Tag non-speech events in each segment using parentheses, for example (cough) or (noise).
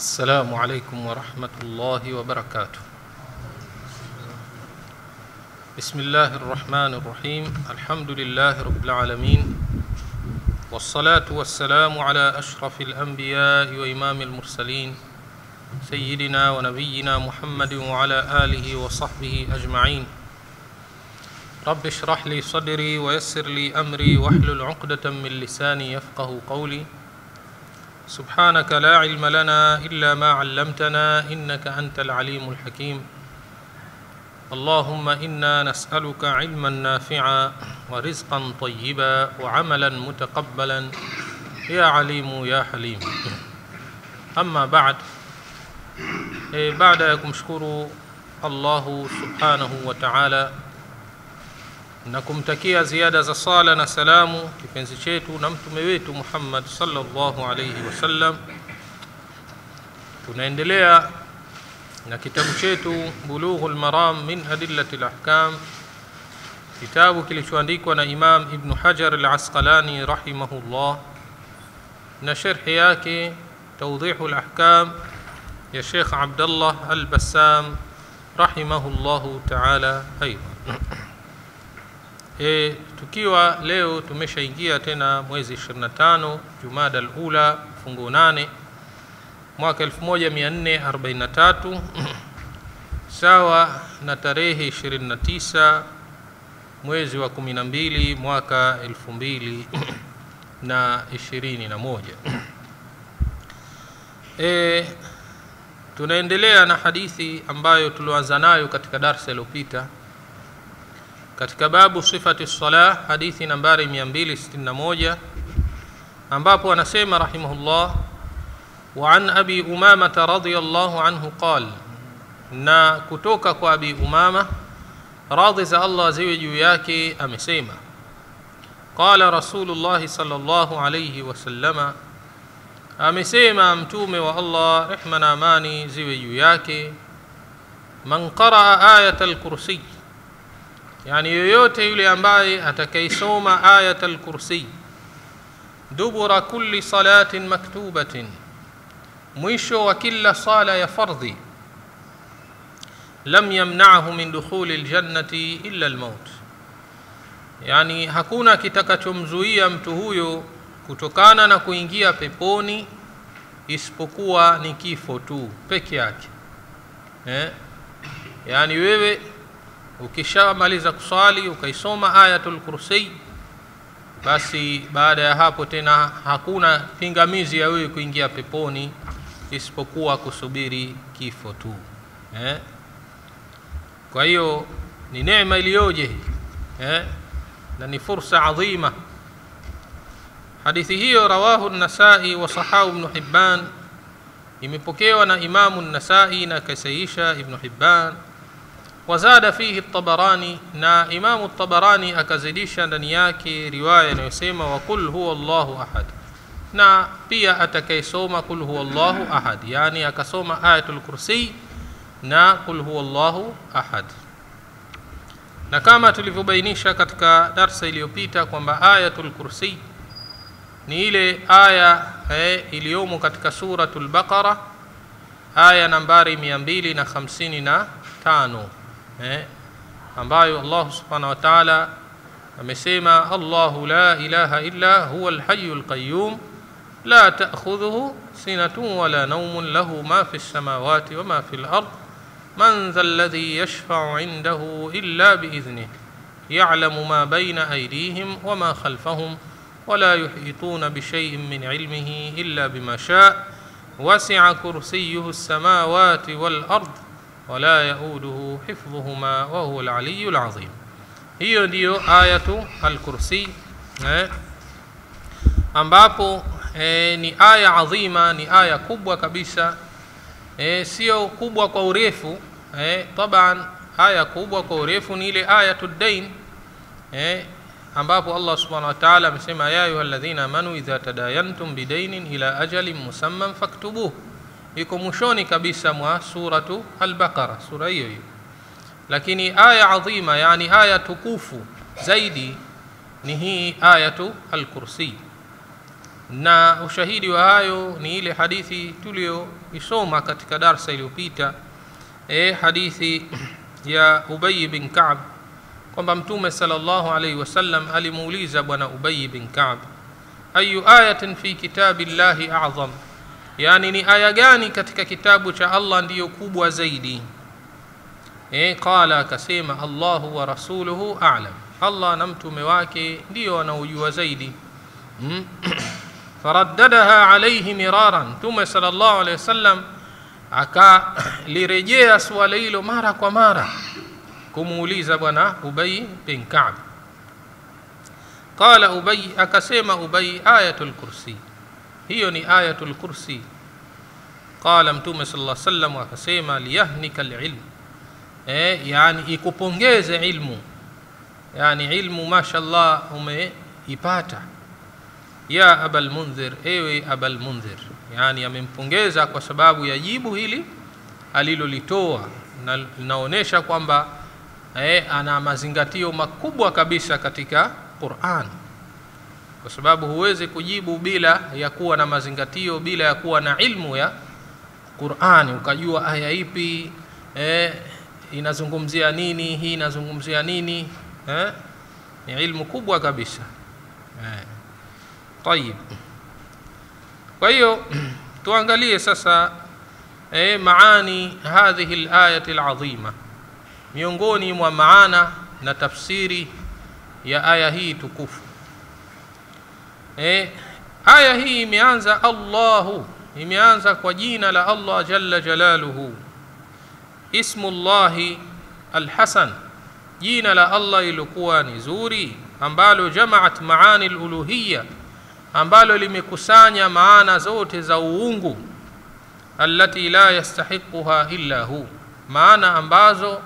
السلام عليكم ورحمة الله وبركاته. بسم الله الرحمن الرحيم. الحمد لله رب العالمين. والصلاة والسلام على أشرف الأنبياء وإمام المرسلين. سيدنا ونبينا محمد وعلى آله وصحبه أجمعين. رب اشرح لي صدري ويسر لي أمري واحلل عقدة من لساني يفقه قولي. سبحانك لا علم لنا إلا ما علمتنا إنك أنت العليم الحكيم. اللهم إنا نسألك علما نافعا ورزقا طيبا وعملا متقبلا. يا عليم يا حليم. أما بعد ya kumshukuru allahu subhanahu wa taala na kumtakia ziada za sala na salamu kipenzi chetu na mtume wetu muhammad salllahu alaihi wasallam tunaendelea na kitabu chetu bulughu lmaram min adillati lahkam kitabu kilichoandikwa na imam ibnu hajar alasqalani rahimahullah na sherhi yake tawdihu lahkam ya Sheikh Abdullah Al-Bassam rahimahullahu ta'ala aidan. E, tukiwa leo tumeshaingia tena mwezi 25 Jumada al-Ula fungu 8 mwaka 1443 (clears throat) sawa na tarehe 29 mwezi wa 12 mwaka 2021 e, tunaendelea na hadithi ambayo tulioanza nayo katika darsa iliyopita katika babu sifati salah hadithi nambari 261 ambapo anasema rahimahullah وعن أبي أمامة رضي الله عنه قال na kutoka kwa abi umama radhi za allah ziwe juu yake amesema qala rasulullahi salllahu alaihi wasallama amesema mtume wa allah rehma na amani ziwe juu yake man qaraa ayat lkursiy yani yoyote yule ambaye atakaisoma ayat lkursiy dubura kulli salatin maktubatin mwisho wa kila sala ya fardhi lam yamnahu min dukhuli ljannati illa lmaut yani hakuna kitakachomzuia mtu huyo kutokana na kuingia peponi isipokuwa ni kifo tu peke yake eh? yaani wewe ukishamaliza kuswali ukaisoma ayatul kursi basi baada ya hapo tena hakuna pingamizi ya wewe kuingia peponi isipokuwa kusubiri kifo tu eh? kwa hiyo ni neema iliyoje eh? na ni fursa adhima hadithi hiyo rawahu nasai wa sahahu ibnu hibban imepokewa na imamu nasai na kasaisha ibnu hibban wazada fihi tabarani na imamu tabarani akazidisha ndani yake riwaya inayosema waqul huwa llahu ahad na pia atakayesoma qul huwa llahu ahad yani akasoma ayatul kursi na qul huwa llahu ahad na kama tulivyobainisha katika darsa iliyopita kwamba ayatul kursi ni ile aya eh, iliyomo katika suratul baqara aya nambari 255 eh, ambayo allah subhanahu wa taala amesema allahu la ilaha illa huwa lhayu lqayum la takhudhuhu sinatun wala naumun lahu ma fi lsamawati wama fi lard man dha alladhi yashfau indahu illa biidhnih yalamu ma baina aydihim wama khalfahum ولا يحيطون بشيء من علمه الا بما شاء وسع كرسيه السماوات wala yauduhu hifdhuhuma wa huwa al-aliyyul azim. Hiyo ndiyo ayatu al-Kursi eh, ambapo eh, ni aya adhima, ni aya kubwa kabisa eh, sio kubwa kwa urefu eh, taban aya kubwa kwa urefu ni ile ayatu dain eh, ambapo Allah subhanahu wa ta'ala amesema ya ayyuhalladhina amanu idha tadayantum bidainin ila ajalin musamman faktubuhu iko mwishoni kabisa mwa suratu albaqara sura hiyo hiyo lakini aya adhima yani aya tukufu zaidi ni hii ayatu alkursi na ushahidi wa hayo ni ile hadithi tuliyoisoma katika darsa iliyopita e, hadithi ya Ubay bin Ka'b kwamba Mtume sallallahu alaihi wasallam alimuuliza bwana Ubay bin Ka'b, ayu ayatin fi kitabi llahi a'zam, yani ni aya gani katika kitabu cha Allah ndiyo kubwa zaidi? E, qala akasema Allahu wa rasuluhu a'lam, Allah na mtume wake ndiyo wanaojua zaidi mm. (clears throat) faraddadaha alayhi miraran, Mtume sallallahu alaihi wasallam akalirejea (clears throat) suala hilo mara kwa mara kumuuliza bwana Ubay bin Ka'b. Qala Ubay, akasema Ubay, ayatul kursi, هي ني آية الكرسي. قال متوم صلى الله عليه وسلم وكسيما ليهنك العلم. إيه؟ يعني يكوبونجيز علم يعني علم ما شاء الله هم يباتا. يا أبا المنذر أيوي أبا المنذر. يعني من بونجيزا كسباب يجيبه لي alilo litoa na linaonesha kwamba eh, ana mazingatio makubwa kabisa kwa sababu huwezi kujibu bila ya kuwa na mazingatio, bila ya kuwa na ilmu ya Qur'ani ukajua aya ipi? Eh, inazungumzia nini, hii inazungumzia nini? Eh, ni ilmu kubwa kabisa. Eh. Tayib, kwa hiyo (clears throat) tuangalie sasa eh, maani hadhihi layat ladhima miongoni mwa maana na tafsiri ya aya hii tukufu. Eh, aya hii imeanza Allahu, imeanza kwa jina la Allah jalla jalaluhu, ismullahi alhasan, jina la Allah ilokuwa ni zuri, ambalo jamaat maani aluluhiyya ambalo limekusanya maana zote za uungu, allati la yastahiquha illa hu, maana ambazo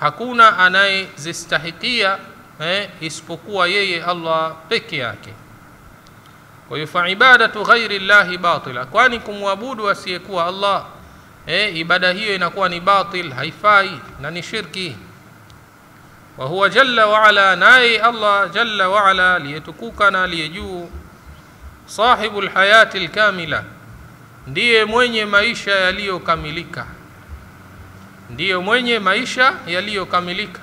hakuna anayezistahikia eh, isipokuwa yeye Allah peke yake. Kwa hiyo fa ibadatu ghairi llahi batila, kwani kumwabudu asiyekuwa Allah? E, ibada hiyo inakuwa ni batil, haifai na ni shirki. Wa huwa jalla waala naye Allah jalla waala aliyetukuka na aliye juu. Sahibu lhayati lkamila, ndiye mwenye maisha yaliyokamilika, ndiyo mwenye maisha yaliyokamilika.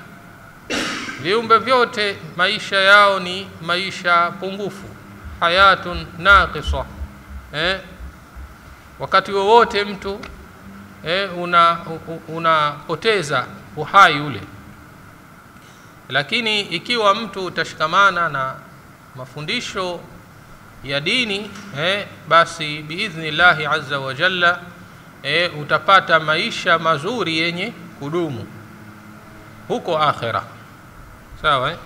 Viumbe vyote maisha yao ni maisha pungufu, hayatun naqisa eh, wakati wowote mtu eh, unapoteza una uhai ule, lakini ikiwa mtu utashikamana na mafundisho ya dini eh, basi biidhnillahi azza wa jalla eh, utapata maisha mazuri yenye kudumu. Huko akhira, sawa eh?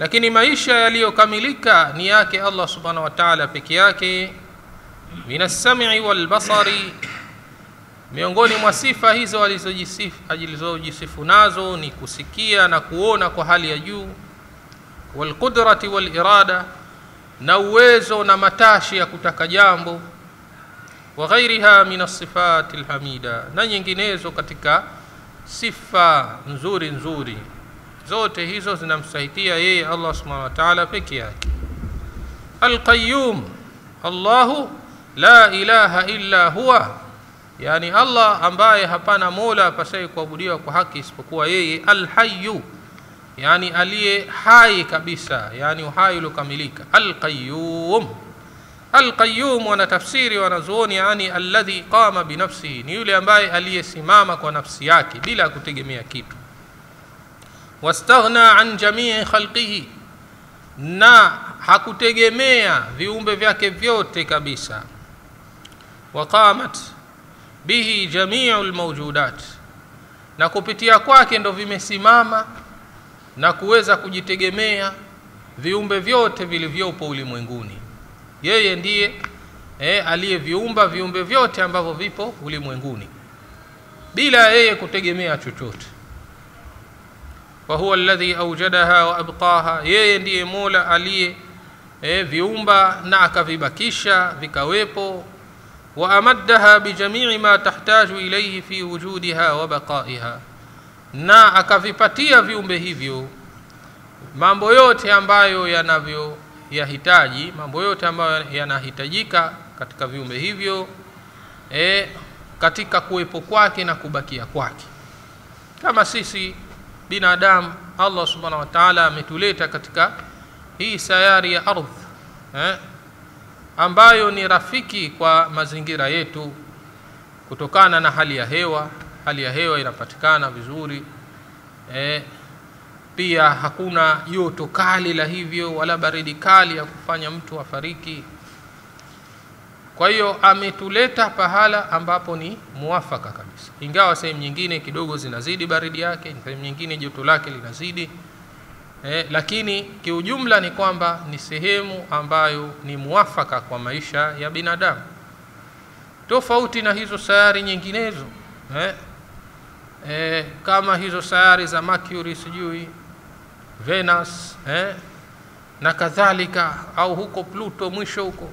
Lakini maisha yaliyokamilika ni yake Allah subhanahu wa ta'ala peke yake. min as-sam'i wal miongoni mwa sifa hizo alizojisifu nazo ni kusikia na kuona kwa hali ya juu, walqudrati walirada na uwezo na matashi ya kutaka jambo, wa ghairiha min asifati alhamida, na nyinginezo katika sifa nzuri nzuri, zote hizo zinamstahikia yeye Allah subhanahu wa ta'ala peke yake. Alqayyum, Allahu la ilaha illa huwa, yani Allah ambaye hapana mola apasaye kuabudiwa kwa haki isipokuwa yeye. Alhayyu yani aliye hai kabisa, yani uhai uliokamilika. Alqayyum, alqayyum wana tafsiri wanazuoni, yani alladhi qama binafsihi, ni yule ambaye aliyesimama kwa nafsi yake bila kutegemea kitu. Wastaghna an jamii khalqihi, na hakutegemea viumbe vyake vyote kabisa. Waqamat bihi jamiu lmaujudat na kupitia kwake ndo vimesimama na kuweza kujitegemea viumbe vyote vilivyopo ulimwenguni. Yeye ndiye eh, aliyeviumba viumbe vyote ambavyo vipo ulimwenguni bila yeye kutegemea chochote. Wa huwa alladhi awjadaha wa abqaha, yeye ndiye Mola aliye eh, viumba na akavibakisha vikawepo. wa amaddaha bijamii ma tahtaju ilayhi fi wujudiha wa baqaiha. Na akavipatia viumbe hivyo mambo yote ambayo yanavyo yahitaji mambo yote ambayo yanahitajika katika viumbe hivyo e, katika kuwepo kwake na kubakia kwake. Kama sisi binadamu allah subhanahu wa taala ametuleta katika hii sayari ya ardhi eh, ambayo ni rafiki kwa mazingira yetu kutokana na hali ya hewa. Hali ya hewa inapatikana vizuri eh, pia hakuna joto kali la hivyo wala baridi kali ya kufanya mtu afariki kwa hiyo ametuleta pahala ambapo ni muafaka kabisa. Ingawa sehemu nyingine kidogo zinazidi baridi yake sehemu nyingine joto lake linazidi eh, lakini kiujumla ni kwamba ni sehemu ambayo ni muafaka kwa maisha ya binadamu. Tofauti na hizo sayari nyinginezo eh, eh, kama hizo sayari za Mercury sijui Venus eh, na kadhalika au huko Pluto mwisho huko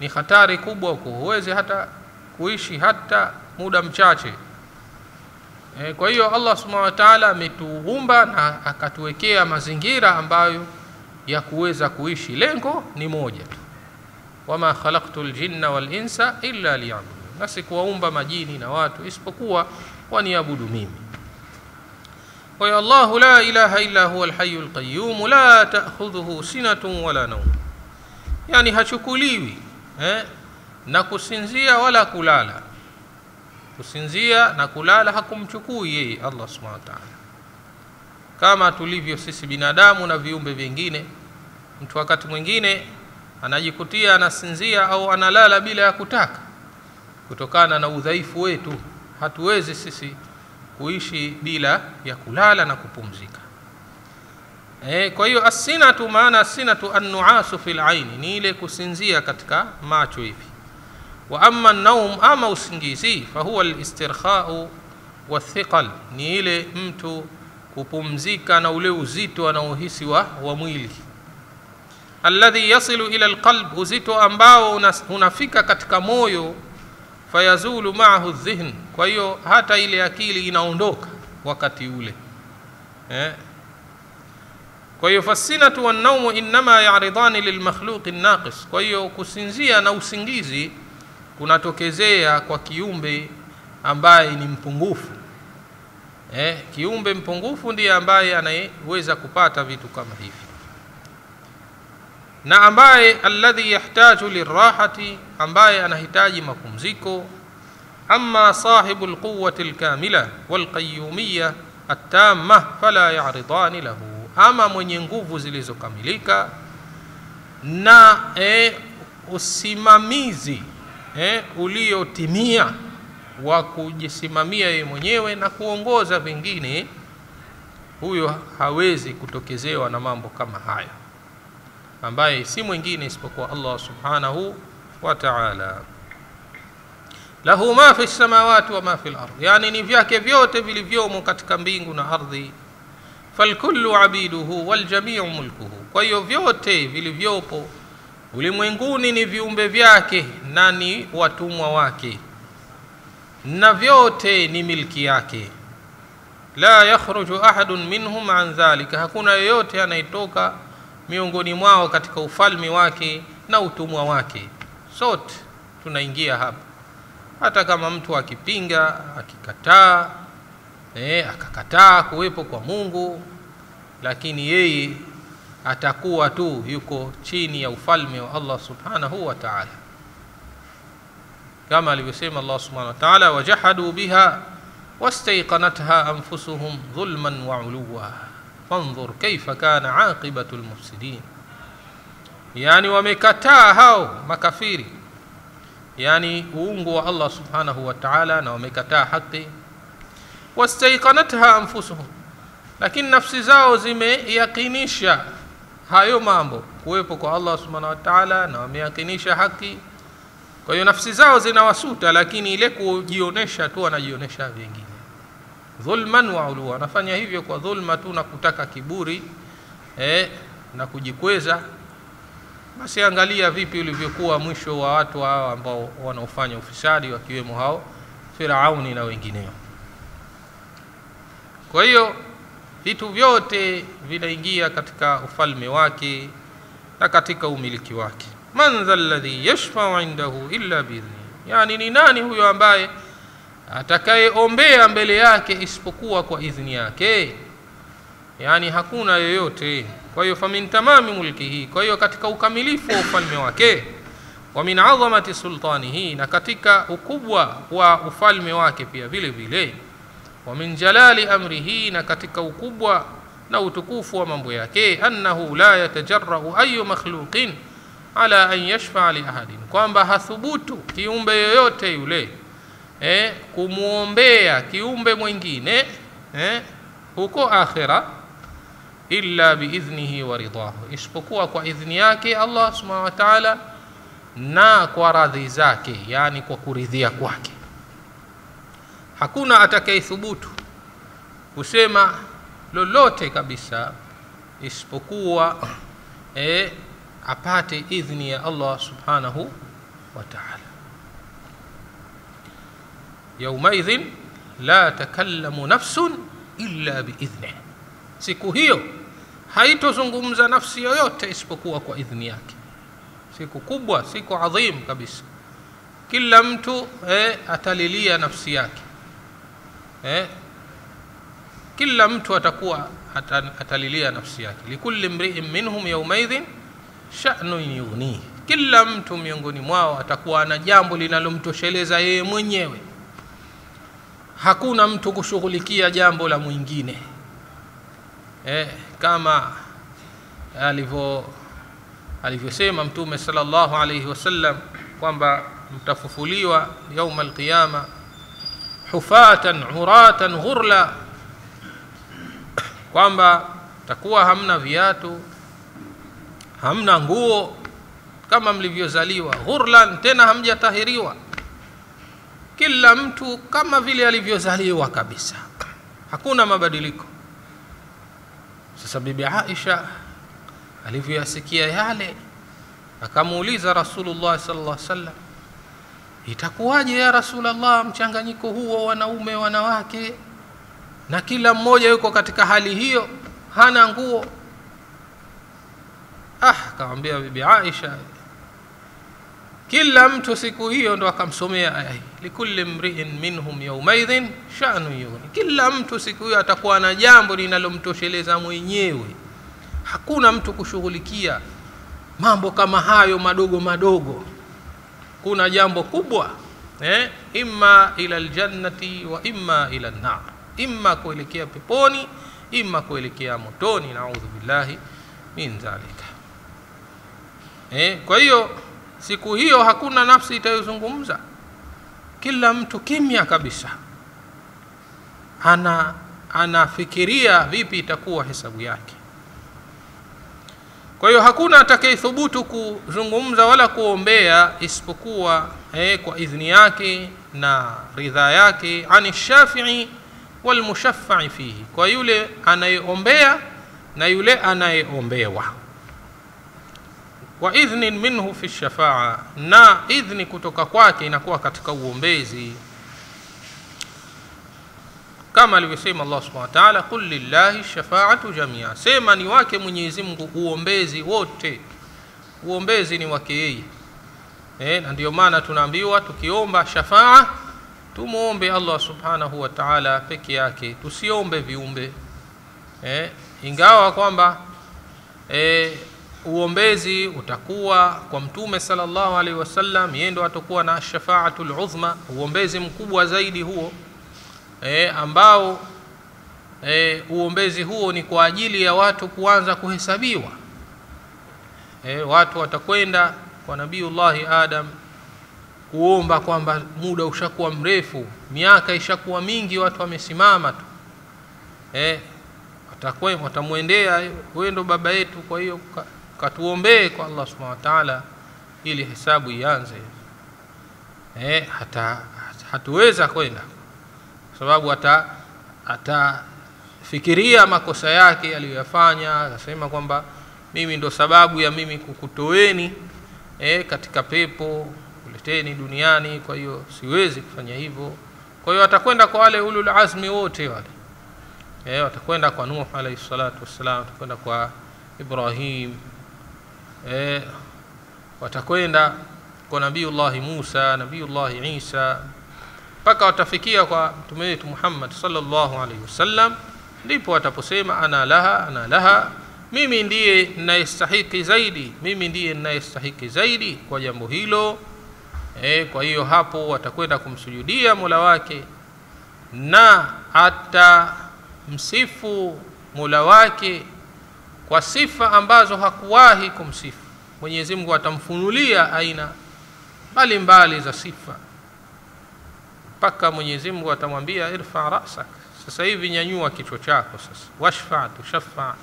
ni hatari kubwa huko huwezi hata kuishi hata muda mchache. E, kwa hiyo Allah subhanahu wa ta'ala ametuumba na akatuwekea mazingira ambayo ya kuweza kuishi. Lengo ni moja. Tu wama khalaqtu ljinna wal insa illa liya'budun. Na sikuwaumba majini na watu isipokuwa waniabudu mimi. Kwa hiyo Allahu la ilaha illa huwa lhayu alqayyum la ta'khudhuhu sinatun wala nawm. Yani hachukuliwi eh, na kusinzia wala kulala. Kusinzia na kulala hakumchukui yeye Allah subhanahu wa ta'ala. Kama tulivyo sisi binadamu na viumbe vingine mtu wakati mwingine anajikutia anasinzia au analala bila ya kutaka. Kutokana na udhaifu wetu hatuwezi sisi kuishi bila ya kulala na kupumzika e, kwa hiyo asinatu maana asinatu annuasu fil aini ni ile kusinzia katika macho hivi wa amma naum ama usingizi fahuwa listirkhau wathiqal ni ile mtu kupumzika na ule uzito anaohisi wa, wa mwili alladhi yasilu ila alqalb uzito ambao unafika katika moyo fayazulu maahu dhihn kwa hiyo hata ile akili inaondoka wakati ule eh? Kwa hiyo fasinatu wannaumu innama yaridani lilmakhluqi naqis kwa hiyo kusinzia na usingizi kunatokezea kwa kiumbe ambaye ni mpungufu eh, kiumbe mpungufu ndiye ambaye anayeweza kupata vitu kama hivi na ambaye alladhi yahtaju lirahati ambaye anahitaji mapumziko ama sahibu lquwati lkamila walqayumiya attama fala yaridani lahu ama mwenye nguvu zilizokamilika na e, usimamizi e, uliotimia wa kujisimamia yeye mwenyewe na kuongoza vingine huyo hawezi kutokezewa na mambo kama haya, ambaye si mwingine isipokuwa Allah subhanahu wa ta'ala. Lahu ma fi samawati wa ma fi al-ardh, yani ni vyake vyote vilivyomo katika mbingu na ardhi falkullu abiduhu waljamiu mulkuhu. Kwa hiyo vyote vilivyopo ulimwenguni ni viumbe vyake na ni watumwa wake. Na vyote ni milki yake. La yakhruju ahadun minhum an dhalika hakuna yoyote anayetoka miongoni mwao katika ufalme wake na utumwa wake. Sote tunaingia hapa. Hata kama mtu akipinga akikataa eh, akakataa kuwepo kwa Mungu lakini yeye atakuwa tu yuko chini ya ufalme wa Allah subhanahu wa ta'ala. Kama alivyosema Allah subhanahu wa ta'ala wajahadu biha wastaiqanatha anfusuhum dhulman wa uluwa. Fandhur kaifa kana aqibatu lmufsidin, yani wamekataa hao makafiri. Yani uungu wa Allah subhanahu wa ta'ala na wamekataa haki wastaiqanatha anfusuhum. Lakini nafsi zao zimeyakinisha hayo mambo. Kuwepo kwa Allah subhanahu wa ta'ala na wameyakinisha haki. Kwa hiyo nafsi zao zinawasuta lakini ile kujionesha tu wanajionesha vingine dhulman wa wanafanya hivyo kwa dhulma tu na kutaka kiburi eh, na kujikweza. Basi angalia vipi ulivyokuwa mwisho wa watu hao ambao wanaofanya ufisadi wakiwemo hao Firauni na wengineo kwa hiyo vitu vyote vinaingia katika ufalme wake na katika umiliki wake. Man dha ladhi yashfau indahu illa biidhni, yani ni nani huyo ambaye atakayeombea mbele yake isipokuwa kwa idhini yake? Yani hakuna yoyote. Kwa hiyo famin tamami mulkihi. Kwa hiyo katika ukamilifu wa ufalme wake wa min adhamati sultanihi na katika ukubwa wa ufalme wake pia vile vile wa min jalali amrihi na katika ukubwa na utukufu wa mambo yake annahu la yatajarrau ayu makhluqin ala an yashfaa li ahadin kwamba hathubutu kiumbe yoyote yule eh, kumwombea kiumbe mwingine eh, huko akhira illa biidhnihi wa ridahu isipokuwa kwa idhni yake allah subhanahu wa taala na kwa radhi zake yani kwa kuridhia kwake hakuna atakayethubutu kusema lolote kabisa isipokuwa eh, apate idhni ya allah subhanahu wa taala. Yaumaidhin la takallamu nafsun illa biidhnih. Siku hiyo haitozungumza nafsi yoyote isipokuwa kwa idhni yake. Siku kubwa siku adhim kabisa. Kila mtu eh, atalilia nafsi yake eh, kila mtu atakuwa atalilia nafsi yake. Likulli mriin minhum yaumaidhin shanun yughnihi kila mtu miongoni mwao atakuwa ana jambo linalomtosheleza yeye mwenyewe. Hakuna mtu kushughulikia jambo la mwingine. Eh, kama alivyo alivyosema mtume sallallahu alayhi wasallam kwamba mtafufuliwa yauma alqiyama hufatan uratan ghurla. Kwamba takuwa hamna viatu hamna nguo kama mlivyozaliwa. Ghurlan tena hamjatahiriwa. Kila mtu kama vile alivyozaliwa kabisa. Hakuna mabadiliko. Sasa bibi aisha alivyoyasikia yale akamuuliza rasulullah sallallahu alaihi wasallam itakuwaje ya rasulallah mchanganyiko huo wanaume wanawake? Na kila mmoja yuko katika hali hiyo hana nguo. Ah akamwambia bibi aisha kila mtu siku hiyo ndo akamsomea aya hii. Likulli mriin minhum yaumaidhin shanu yuni kila mtu siku hiyo atakuwa na jambo linalomtosheleza mwenyewe. Hakuna mtu kushughulikia mambo kama hayo madogo madogo kuna jambo kubwa eh? imma ila ljannati wa imma ila nar imma kuelekea peponi imma kuelekea motoni naudhu billahi min dhalika eh? kwa hiyo siku hiyo hakuna nafsi itayozungumza kila mtu kimya kabisa ana anafikiria vipi itakuwa hesabu yake kwa hiyo hakuna atakayethubutu kuzungumza wala kuombea isipokuwa eh, kwa idhni yake na ridhaa yake ani shafii walmushaffai fihi. Kwa yule anayeombea na yule anayeombewa. Wa idhnin minhu fi lshafaa na idhni kutoka kwake inakuwa katika uombezi kama alivyosema allah subhanahu wa taala qul lillahi shafaatu jamia. Sema ni wake mwenyezi mungu uombezi wote. Uombezi ni wake yeye. E, na ndio maana tunaambiwa tukiomba shafaa tumwombe allah subhanahu wa taala peke yake. Tusiombe viumbe. E, ingawa kwamba e, uombezi utakuwa kwa mtume sallallahu alaihi wasallam yeye ndo atakuwa na shafaatul uzma, uombezi mkubwa zaidi huo e, ambao e, uombezi huo ni kwa ajili ya watu kuanza kuhesabiwa. E, watu watakwenda kwa nabiullahi adam kuomba kwamba muda ushakuwa mrefu miaka ishakuwa mingi watu wamesimama tu. E, watamwendea wewe ndo baba yetu kwa hiyo katuombee kwa allah subhanahu wa taala ili hesabu ianze. E, hata hatuweza kwenda kwa sababu ata atafikiria makosa yake aliyoyafanya akasema kwamba mimi ndo sababu ya mimi kukutoeni e, katika pepo kuleteni duniani kwa hiyo siwezi kufanya hivyo. Kwa hiyo atakwenda kwa wale ulul azmi wote wale. E, watakwenda kwa nuh alaihi salatu wassalam watakwenda kwa ibrahim. E, watakwenda kwa nabiullahi musa nabiullahi isa mpaka watafikia kwa mtume wetu muhammad sallallahu alaihi wasallam ndipo wataposema ana laha ana laha mimi ndiye ninayestahiki zaidi mimi ndiye ninayestahiki zaidi kwa jambo hilo. E, kwa hiyo hapo watakwenda kumsujudia mola wake na atamsifu mola wake kwa sifa ambazo hakuwahi kumsifu. Mwenyezi mungu atamfunulia aina mbalimbali za sifa mpaka mwenyezi mungu atamwambia irfa rasak. Sasa hivi nyanyua kichwa chako sasa. Washfa tushafa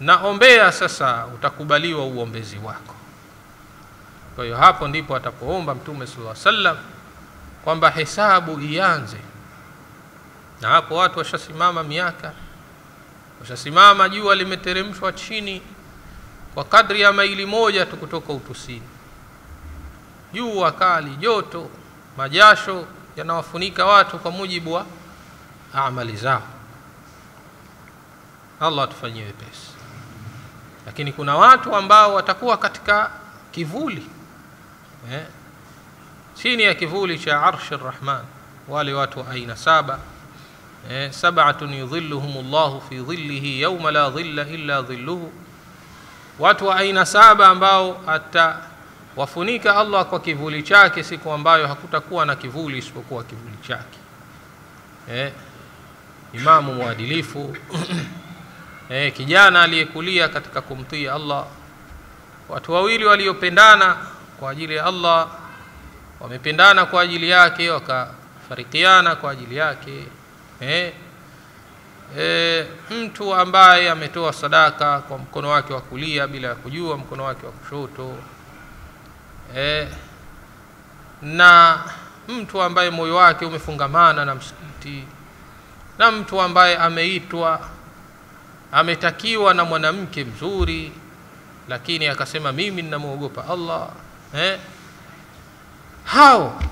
naombea sasa utakubaliwa uombezi wako. Kwa hiyo hapo ndipo atapoomba mtume sala sallam kwamba hesabu ianze. Na hapo watu washasimama miaka washasimama jua limeteremshwa chini kwa kadri ya maili moja tu kutoka utusini. Jua kali joto majasho yanawafunika watu kwa mujibu wa amali zao allah atufanyie wepesi lakini kuna watu ambao watakuwa katika kivuli eh, chini ya kivuli cha arshi rrahman wale watu wa aina saba eh, sabatun yudhilluhum llahu fi dhillihi yauma la dhilla illa dhilluhu watu wa aina saba ambao atawafunika allah kwa kivuli chake siku ambayo hakutakuwa na kivuli isipokuwa kivuli chake. Eh, imamu mwadilifu. (coughs) Eh, kijana aliyekulia katika kumtii allah. Watu wawili waliopendana kwa ajili ya allah wamependana kwa ajili yake wakafarikiana kwa ajili yake. Eh, e, mtu ambaye ametoa sadaka kwa mkono wake wa kulia bila ya kujua mkono wake wa kushoto e, na mtu ambaye moyo wake umefungamana na msikiti na mtu ambaye ameitwa ametakiwa na mwanamke mzuri lakini akasema mimi ninamwogopa allah. Eh? hao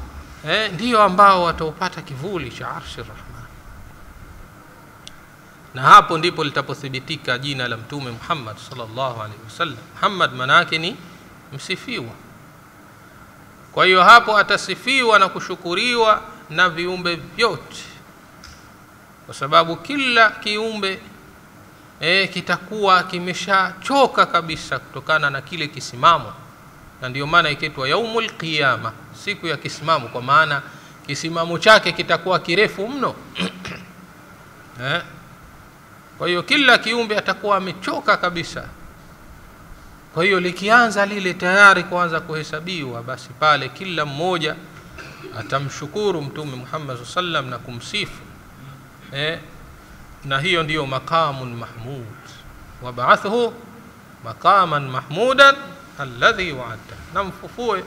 eh, ndio ambao wataupata kivuli cha arshi rahman. Na hapo ndipo litapothibitika jina la mtume muhammad salllahu alaihi wasallam. Muhammad manake ni msifiwa kwa hiyo hapo atasifiwa na kushukuriwa na viumbe vyote. Kwa sababu kila kiumbe e, kitakuwa kimeshachoka kabisa kutokana na kile kisimamo. Na ndio maana ikaitwa yaumul qiyama siku ya kisimamo kwa maana kisimamo chake kitakuwa kirefu mno. (coughs) Eh? kwa hiyo kila kiumbe atakuwa amechoka kabisa kwa hiyo likianza lile tayari kuanza kuhesabiwa basi pale kila mmoja atamshukuru mtume muhammad sallam na kumsifu. Eh? na hiyo ndiyo maqamun mahmud. Wabaathuhu maqaman mahmudan alladhi waadta. Namfufue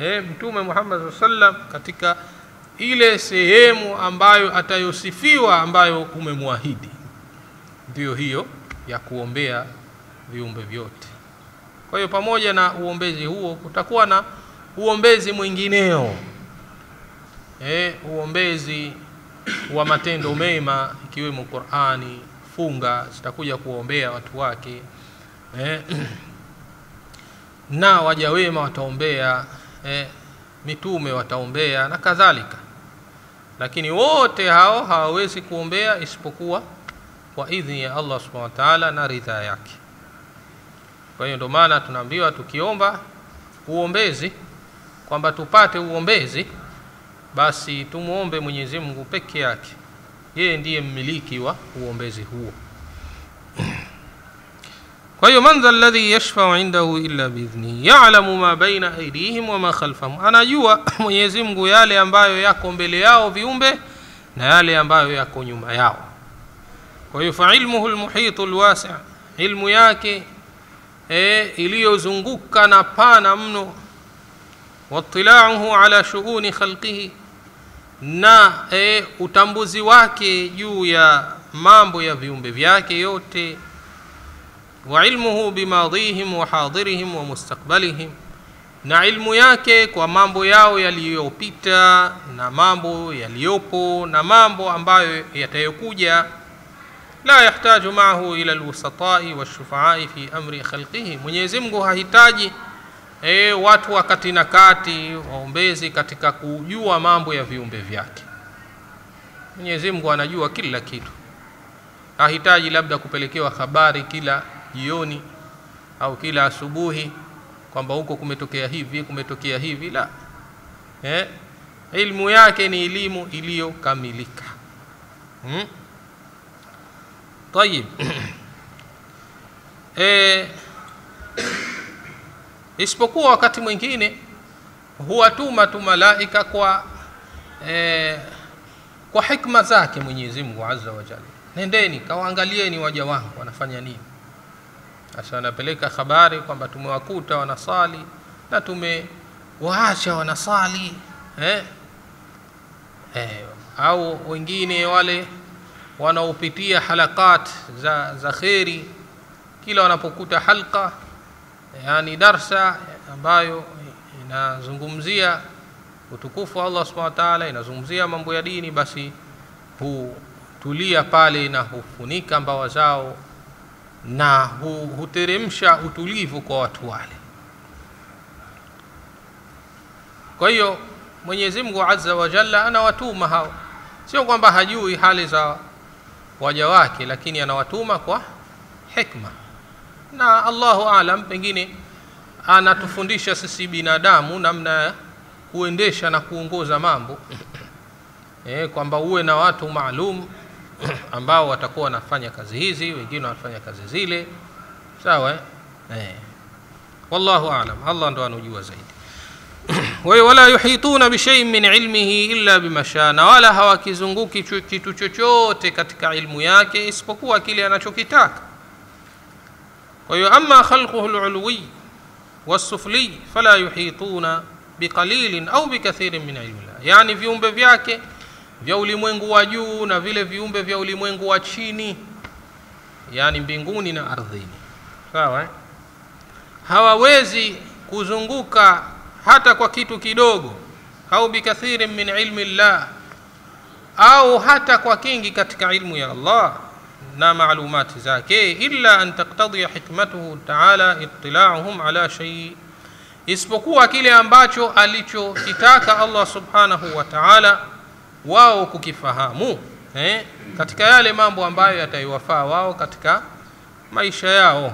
eh, mtume muhammad sallam katika ile sehemu ambayo atayosifiwa ambayo umemwahidi. Ndiyo hiyo ya kuombea viumbe vyote kwa hiyo pamoja na uombezi huo kutakuwa na uombezi mwingineo. E, uombezi wa matendo mema ikiwemo qurani funga zitakuja kuombea watu wake. E, (clears throat) na waja wema wataombea e, mitume wataombea na kadhalika. Lakini wote hao hawawezi kuombea isipokuwa kwa idhini ya allah subhanahu wa taala na ridhaa yake kwa hiyo ndio maana tunaambiwa tukiomba uombezi kwamba tupate uombezi basi tumuombe mwenyezi mungu peke yake. Yeye ndiye mmiliki wa uombezi huo. Kwa hiyo man dha ladhi yashfau indahu illa biidhnihi yalamu ma baina aidihim wama khalfahum. Anajua (coughs) mwenyezi mungu yale ambayo yako mbele yao viumbe na yale ambayo yako nyuma yao. Kwa hiyo failmuhu lmuhitu lwasi ilmu yake e, iliyozunguka na pana mno. Watilauhu ala shuuni khalqihi. Na e, utambuzi wake juu ya mambo ya viumbe vyake yote. Wa ilmuhu bimadihim wa hadirihim wa mustaqbalihim. Na ilmu yake kwa mambo yao yaliyopita na mambo yaliyopo na mambo ambayo yatayokuja la yahtaju maahu ila lwusatai washufaai fi amri khalqihi mwenyezi mungu hahitaji e, watu wa kati na kati waombezi katika kujua mambo ya viumbe vyake mwenyezi mungu anajua kila kitu hahitaji labda kupelekewa habari kila jioni au kila asubuhi kwamba huko kumetokea hivi kumetokea hivi la eh? ilmu yake ni elimu iliyokamilika hmm? Tayib (coughs) e, isipokuwa wakati mwingine huwatuma tu malaika kwa e, kwa hikma zake mwenyezi mungu azza wa jalla nendeni kawaangalieni waja wangu wanafanya nini sasa anapeleka habari kwamba tumewakuta wanasali na tumewaacha wanasali eh? Eh, au wengine wale wanaopitia halakat za, za kheri kila wanapokuta halqa yani darsa ambayo inazungumzia utukufu wa allah subhanahu wa taala inazungumzia mambo ya dini basi hutulia pale na hufunika mbawa zao na hu, huteremsha utulivu kwa watu wale. Kwa hiyo mwenyezi mungu azza wa jalla anawatuma hao. Sio kwamba hajui hali za waja wake lakini anawatuma kwa hikma. Na allahu alam pengine anatufundisha sisi binadamu namna ya kuendesha na kuongoza mambo. (coughs) E, kwamba uwe na watu maalum (coughs) ambao watakuwa wanafanya kazi hizi wengine wanafanya kazi zile. Sawa eh? Eh. wallahu alam allah ndo anajua zaidi ولا يحيطون بشيء من علمه إلا بما شاء. ولا هوا كيزنغوكي كيتو چوچوتي كتك علم ياكي اسبقوا كيلي أنا شكتاك أما خلقه العلوي والسفلي فلا يحيطون بقليل أو بكثير من علم الله. يعني في يوم بفياكي في أولي موينغو وجونا في لفي يوم بفي أولي موينغو يعني بنغوننا أرضيني. فاوة هوا ويزي kuzunguka hata kwa kitu kidogo au bikathirin min ilmi llah au hata kwa kingi katika ilmu ya allah na maalumati zake illa an taktadhia hikmatuhu taala itilauhum ala shai isipokuwa kile ambacho alichokitaka allah subhanahu wa taala wao kukifahamu eh, katika yale mambo ambayo yataiwafaa wao katika maisha yao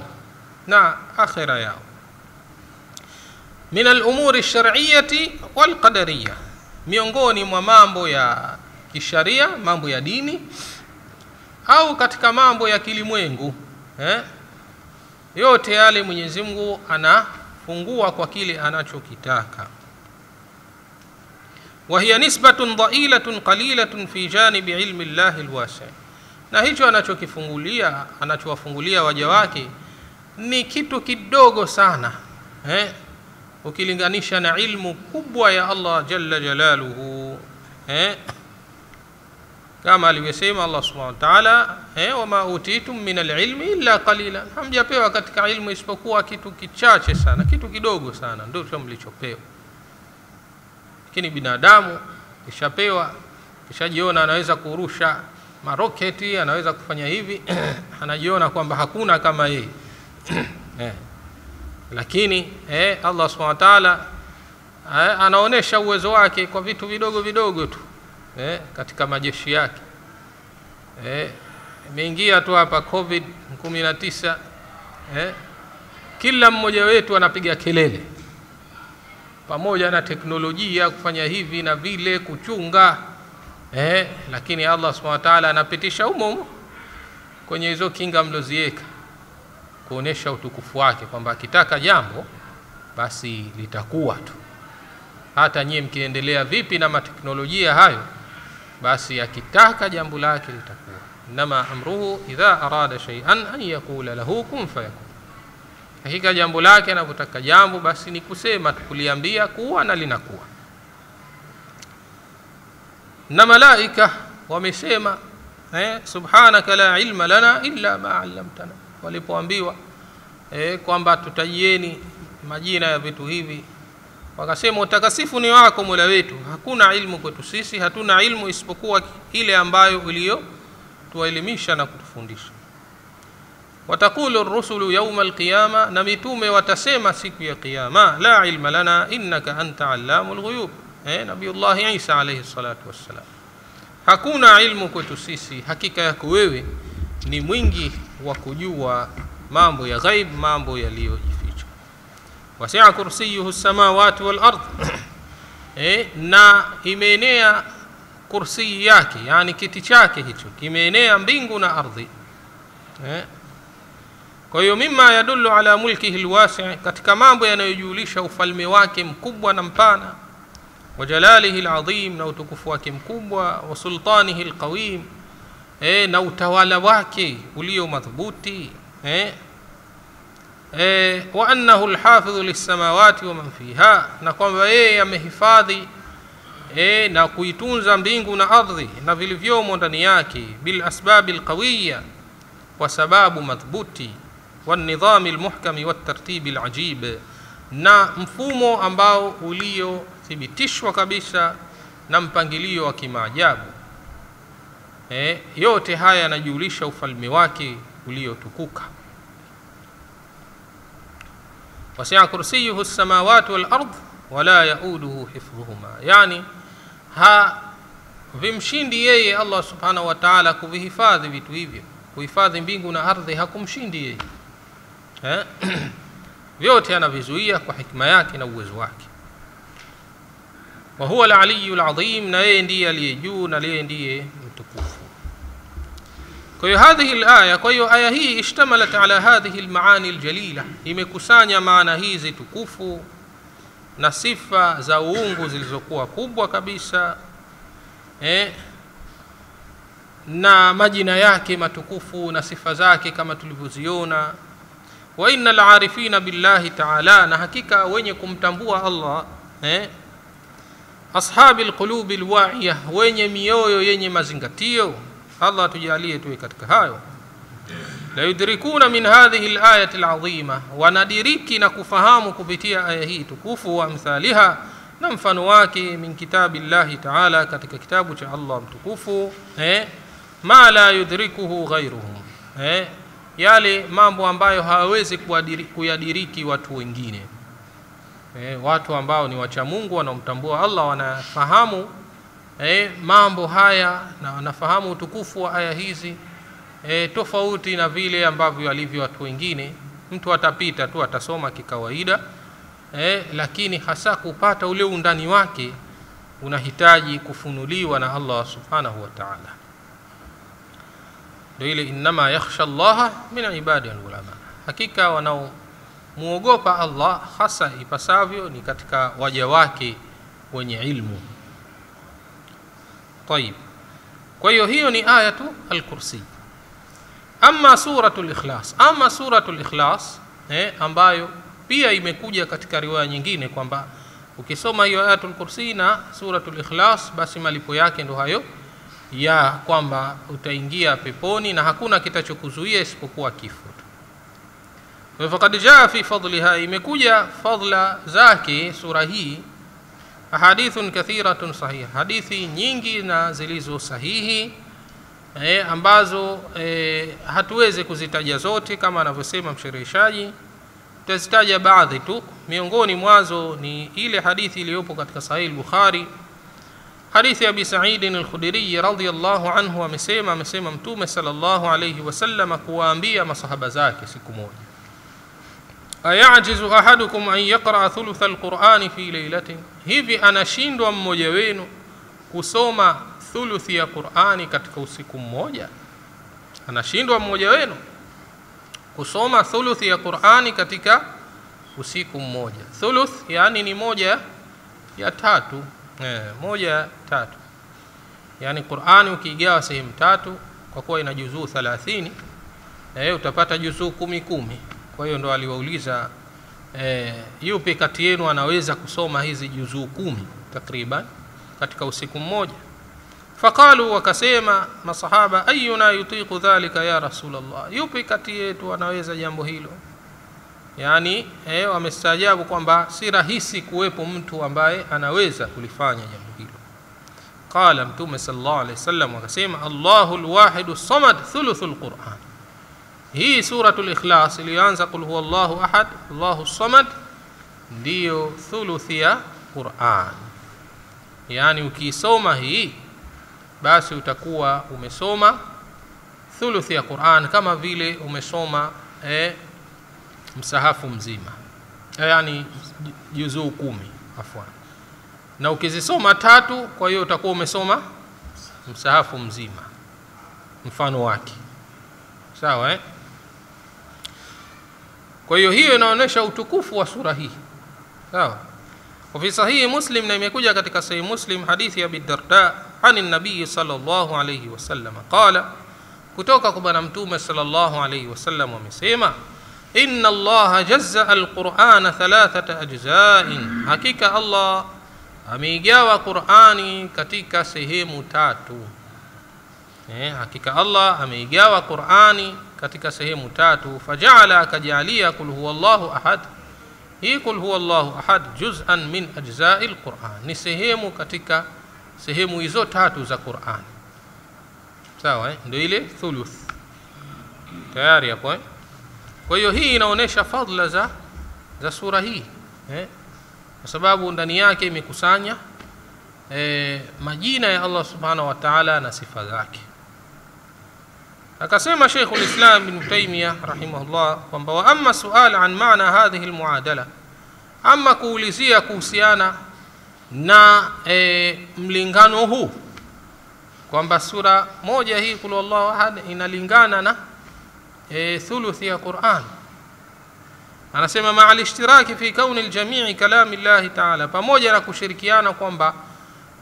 na akhira yao min alumuri lshariyati walqadariya miongoni mwa mambo ya kisharia mambo ya dini au katika mambo ya kilimwengu eh? yote yale mwenyezi mungu anafungua kwa kile anachokitaka wa hiya nisbatun dhailatun qalilatun fi janibi ilmi llahi lwasi na hicho anachokifungulia anachowafungulia waja wake ni kitu kidogo sana eh? Ukilinganisha na ilmu kubwa ya allah jalla jalaluhu eh? kama alivyosema allah subhanahu wa taala eh? wama utitum min alilmi illa qalila hamjapewa katika ilmu isipokuwa kitu kichache sana kitu kidogo sana ndio mlichopewa lakini binadamu kishapewa kishajiona anaweza kurusha maroketi anaweza kufanya hivi (clears throat) anajiona kwamba hakuna kama yeye (clears throat) eh. Lakini eh, allah subhanahu wa taala eh, anaonyesha uwezo wake kwa vitu vidogo vidogo tu eh, katika majeshi yake. Eh, imeingia tu hapa covid 19 eh, kila mmoja wetu anapiga kelele. Pamoja na teknolojia kufanya hivi na vile kuchunga eh, lakini allah subhanahu wa taala anapitisha humo kwenye hizo kinga mlozieka kuonesha utukufu wake kwamba akitaka jambo basi litakuwa tu. Hata nyie mkiendelea vipi na mateknolojia hayo basi akitaka jambo lake litakuwa. Inama amruhu idha arada shay'an an yaqula lahu kun fayakun. Hakika jambo lake anapotaka jambo basi ni kusema tukuliambia kuwa na linakuwa. Na malaika wamesema eh, subhanaka la ilma lana illa ma allamtana walipoambiwa eh, kwamba tutajieni majina ya vitu hivi. Wakasema utakasifu ni wako mola wetu hakuna ilmu kwetu sisi hatuna ilmu isipokuwa ile ambayo iliyo kutuelimisha na kutufundisha. Watakulu rusulu yauma alqiyama na mitume watasema siku ya qiyama la ilma lana innaka anta allamu lghuyub eh, nabiullahi isa alaihi salatu wassalam. Hakuna ilmu kwetu sisi hakika yako wewe ni mwingi wa kujua mambo ya ghaib mambo yaliyojifichwa wasia kursiyuhu samawati walard eh, na imeenea kursii yake yani kiti chake hicho kimeenea mbingu na ardhi eh, kwa hiyo mima yadullu ala mulkihi lwasi katika mambo yanayojulisha ufalme wake mkubwa na mpana wa jalalihi ladhim na utukufu wake mkubwa wa sultanihi lqawim e, na utawala wake ulio madhubuti e, e, wa annahu lhafidhu lissamawati waman fiha na kwamba yeye amehifadhi e, na kuitunza mbingu na ardhi na vilivyomo ndani yake bilasbabi lqawiya kwa sababu madhubuti والنظام المحكم والترتيب العجيب na mfumo ambao uliothibitishwa kabisa na mpangilio wa kimaajabu e, yote haya yanajulisha ufalme wake uliotukuka wasia kursiyuhu lsamawati walard wala yauduhu hifdhuhuma yani ha vimshindi yeye allah subhanahu wa taala kuvihifadhi vitu hivyo kuhifadhi mbingu na ardhi hakumshindi yeye eh? vyote anavizuia kwa hikma yake na uwezo wake wa huwa alaliyu ladhim na yeye ndiye aliye juu na yeye ndiye mtukufu kwa hiyo hadhihi laya kwa hiyo aya hii ishtamalat ala hadhihi lmaani ljalila imekusanya maana hizi tukufu na sifa za uungu zilizokuwa kubwa kabisa eh? na majina yake matukufu na sifa zake kama tulivyoziona wa inna larifina billahi taala na hakika wenye kumtambua allah eh? Ashabi lqulubi lwaiya wenye mioyo yenye mazingatio allah tujalie tuwe katika hayo layudrikuna min hadhihi layati ladhima wanadiriki na kufahamu kupitia aya hii tukufu wa amthaliha na mfano wake min kitabi llahi taala katika kitabu cha allah mtukufu eh? ma la yudrikuhu ghairuhum eh? yale mambo ambayo hawawezi kuyadiriki watu wengine eh, watu ambao ni wacha mungu wanaomtambua allah wanafahamu eh, mambo haya na wanafahamu utukufu wa aya hizi eh, tofauti na vile ambavyo alivyo watu wengine. Mtu atapita tu atasoma kikawaida eh, lakini hasa kupata ule undani wake unahitaji kufunuliwa na allah subhanahu wa taala. Ndio ile innama yakhsha llaha min ibadi alulama. Hakika wanaomwogopa allah hasa ipasavyo ni katika waja wake wenye ilmu. Tayib kwa hiyo hiyo ni ayatu alkursi. Ama suratul Ikhlas, ama suratu likhlas eh, ambayo pia imekuja katika riwaya nyingine kwamba ukisoma hiyo ayatu lkursi na suratu likhlas basi malipo yake ndo hayo ya kwamba utaingia peponi na hakuna kitachokuzuia isipokuwa kifo tu fakad jaa fi fadliha imekuja fadla zake sura hii ahadithun kathiratun sahiha hadithi nyingi na zilizo sahihi e, ambazo e, hatuwezi kuzitaja zote kama anavyosema mshereheshaji. Tutazitaja baadhi tu miongoni mwazo ni ile hadithi iliyopo katika sahih bukhari hadithi ya abi saidin radiallahu anhu amesema amesema mtume sallallahu alayhi wasallam kuwaambia masahaba zake siku moja ayajizu ahadukum an yaqraa thulutha alqurani fi leilatin hivi anashindwa mmoja wenu kusoma thuluthi ya qurani katika usiku mmoja? Anashindwa mmoja wenu kusoma thuluthi ya qurani katika usiku mmoja? Thuluth yani ni moja ya tatu. Eh, moja tatu. Yani qurani ukiigawa sehemu tatu kwa kuwa ina juzuu thalathini eh, utapata juzuu kumi kumi kwa hiyo ndo aliwauliza eh, yupi kati yenu anaweza kusoma hizi juzuu kumi takriban katika usiku mmoja? Faqalu wakasema masahaba ayuna yutiqu dhalika ya Rasulullah, yupi kati yetu anaweza jambo hilo? Yani eh, wamestaajabu kwamba si rahisi kuwepo mtu ambaye anaweza kulifanya jambo hilo. Qala mtume sallallahu alaihi wasallam wakasema Allahu alwahidu samad thuluthul Qur'an hii suratul ikhlas iliyoanza qul huwallahu ahad Allahu samad ndiyo thuluthi ya Qur'an. Yaani ukiisoma hii basi utakuwa umesoma thuluthi ya Qur'an kama vile umesoma eh, msahafu mzima. Yaani juzuu kumi afwan. Na ukizisoma tatu kwa hiyo utakuwa umesoma msahafu mzima mfano wake. Sawa eh? Kwa hiyo hiyo inaonyesha utukufu wa sura hii sawa وفي صحيح مسلم na imekuja katika sahih muslim hadithi ya bidarda ani nabii sallallahu alayhi wasallam qala kutoka kwa bwana mtume sallallahu alayhi wasallam amesema inna allaha jazza alqur'ana thalathata ajza'in hakika allah ameigawa qur'ani katika sehemu tatu eh, hakika allah ameigawa qur'ani katika sehemu tatu fajaala akajalia kul huwallahu ahad hii kul huwallahu ahad juz'an min ajza'i alquran ni sehemu katika sehemu hizo tatu za Qur'an sawa eh? ndio ile thuluth tayari hapo eh? kwa hiyo hii inaonyesha fadla za za sura hii eh? kwa sababu ndani yake imekusanya eh, majina ya Allah subhanahu wa ta'ala na sifa zake akasema Sheikhul Islam Ibn Taymiyyah rahimahullah kwamba wa amma sual an maana hadhihi almuadala ama kuulizia kuhusiana na e, mlingano huu kwamba sura moja hii kul wallahu ahad inalingana na e, thuluthi ya Qur'an. Anasema maa alishtiraki fi kauni aljamii kalami llahi taala pamoja na kushirikiana kwamba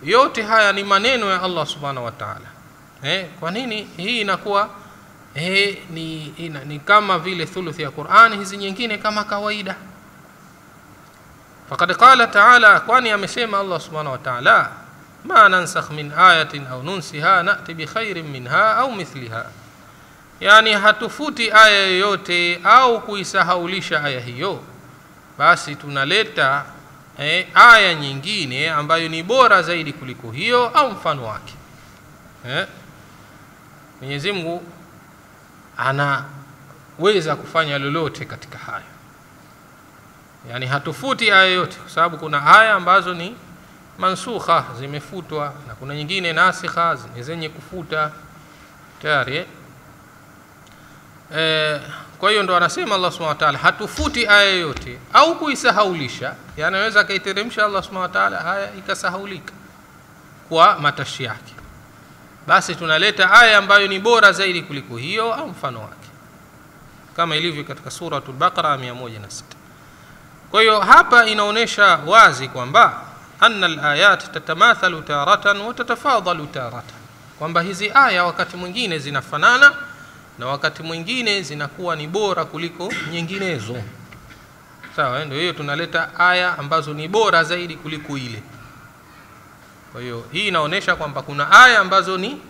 yote haya ni maneno ya Allah subhanahu wa ta'ala. Eh, kwa nini hii inakuwa eh, ni, ina, ni kama vile thuluthi ya Qur'an hizi nyingine kama kawaida. Faqad qala ta'ala kwani amesema Allah subhanahu wa ta'ala ma nansakh min ayatin au nunsiha nati bi khairin minha au mithliha. Yani hatufuti aya yoyote au kuisahaulisha aya hiyo. Basi tunaleta eh, aya nyingine ambayo ni bora zaidi kuliko hiyo au mfano wake. Eh? Mwenyezi Mungu anaweza kufanya lolote katika haya yani hatufuti aya yote kwa sababu kuna aya ambazo ni mansukha zimefutwa na kuna nyingine nasikha zenye kufuta. Tayari eh? Eh, kwa hiyo ndo anasema Allah subhanahu wa ta'ala hatufuti aya yote. Au kuisahaulisha yanaweza anaweza akaiteremsha Allah subhanahu wa ta'ala aya ikasahaulika kwa matashi yake basi tunaleta aya ambayo ni bora zaidi kuliko hiyo au mfano wake. Kama ilivyo katika suratul baqara 106 kwa hiyo hapa inaonyesha wazi kwamba anna alayat tatamathalu taratan wa tatafadalu taratan. Kwamba hizi aya wakati mwingine zinafanana na wakati mwingine zinakuwa ni bora kuliko nyinginezo. Sawa ndio hiyo tunaleta aya ambazo ni bora zaidi kuliko ile kwa hiyo hii inaonyesha kwamba kuna aya ambazo ni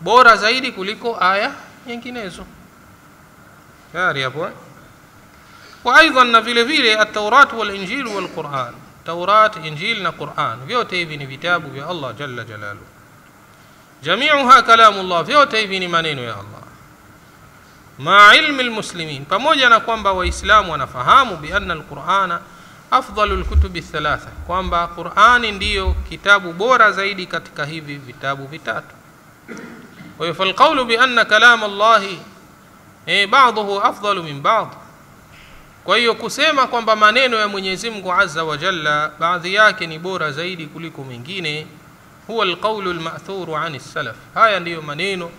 bora zaidi kuliko aya nyinginezo tayari hapo eh? aidan na vile vile at-taurat wal injil wal quran taurat injil na quran vyote hivi ni vitabu vya Allah jalla jalaluhu jamiuha kalamullah vyote hivi ni maneno ya Allah ma ilmi almuslimin pamoja na kwamba waislamu wanafahamu bi anna alqur'ana afdalu alkutubi thalatha kwamba qur'ani ndiyo kitabu bora zaidi katika hivi vitabu vitatu kwa hiyo falqawlu bi anna kalam Allah eh ba'dahu afdalu min ba'd kwa hiyo kusema kwamba maneno ya Mwenyezi Mungu Azza wa Jalla baadhi yake ni bora zaidi kuliko mengine huwa alqawlu alma'thuru 'ani salaf haya ndiyo maneno